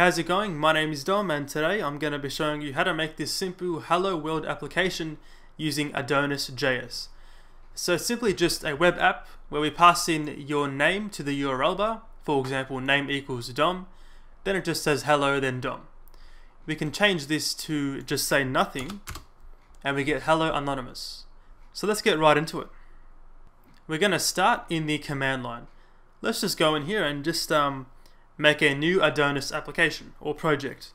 How's it going? My name is Dom and today I'm going to be showing you how to make this simple Hello World application using Adonis.js. So simply just a web app where we pass in your name to the URL bar, for example name equals Dom, then it just says hello then Dom. We can change this to just say nothing and we get hello anonymous. So let's get right into it. We're going to start in the command line. Let's just go in here and just um, make a new Adonis application or project.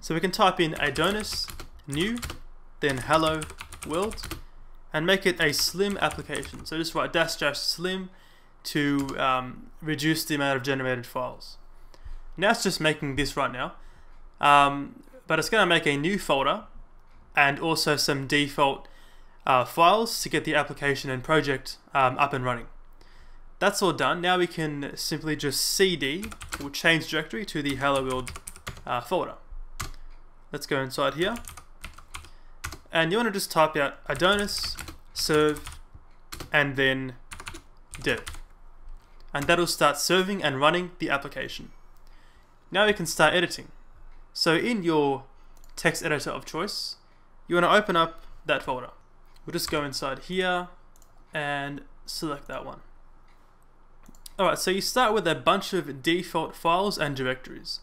So we can type in Adonis new, then hello world, and make it a slim application. So just write dash dash slim to um, reduce the amount of generated files. Now it's just making this right now, um, but it's going to make a new folder and also some default uh, files to get the application and project um, up and running. That's all done. Now we can simply just cd or change directory to the hello world uh, folder. Let's go inside here. And you want to just type out Adonis serve and then dev. And that'll start serving and running the application. Now we can start editing. So in your text editor of choice, you want to open up that folder. We'll just go inside here and select that one. Alright, so you start with a bunch of default files and directories.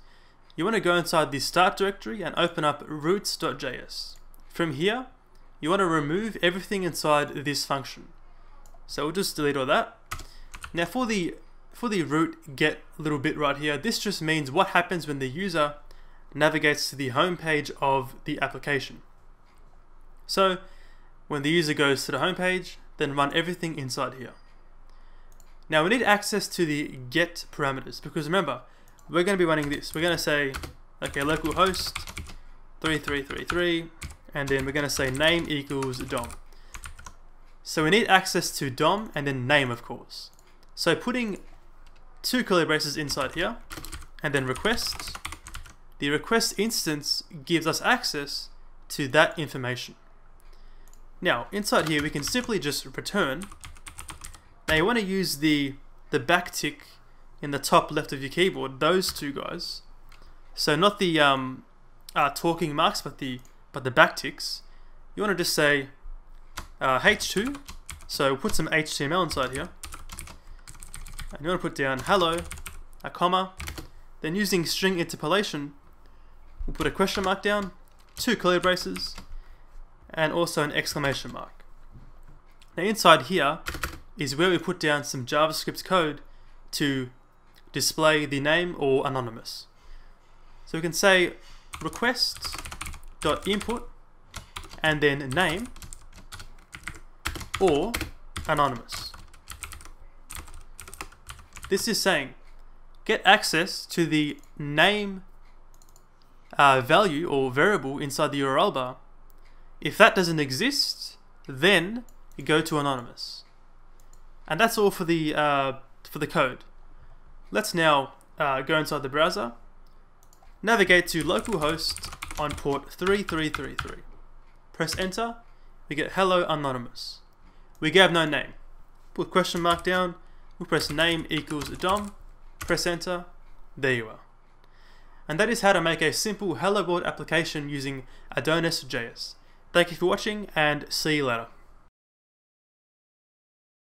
You want to go inside the start directory and open up routes.js. From here, you want to remove everything inside this function. So we'll just delete all that. Now for the for the route get little bit right here, this just means what happens when the user navigates to the home page of the application. So when the user goes to the home page, then run everything inside here. Now we need access to the get parameters because remember, we're going to be running this. We're going to say, okay, localhost 3333, and then we're going to say name equals Dom. So we need access to Dom and then name, of course. So putting two curly braces inside here, and then request, the request instance gives us access to that information. Now, inside here, we can simply just return now you want to use the, the back tick in the top left of your keyboard, those two guys. So not the um, uh, talking marks, but the but the back ticks. You want to just say uh, H2. So put some HTML inside here. And you want to put down hello, a comma. Then using string interpolation, we'll put a question mark down, two curly braces, and also an exclamation mark. Now inside here, is where we put down some JavaScript code to display the name or anonymous. So we can say request dot input and then name or anonymous. This is saying get access to the name uh, value or variable inside the URL bar. If that doesn't exist, then go to anonymous. And that's all for the, uh, for the code. Let's now uh, go inside the browser, navigate to localhost on port 3333. Press enter, we get hello anonymous. We have no name. Put question mark down, we press name equals Dom, press enter, there you are. And that is how to make a simple Hello World application using Adonis.js. Thank you for watching and see you later.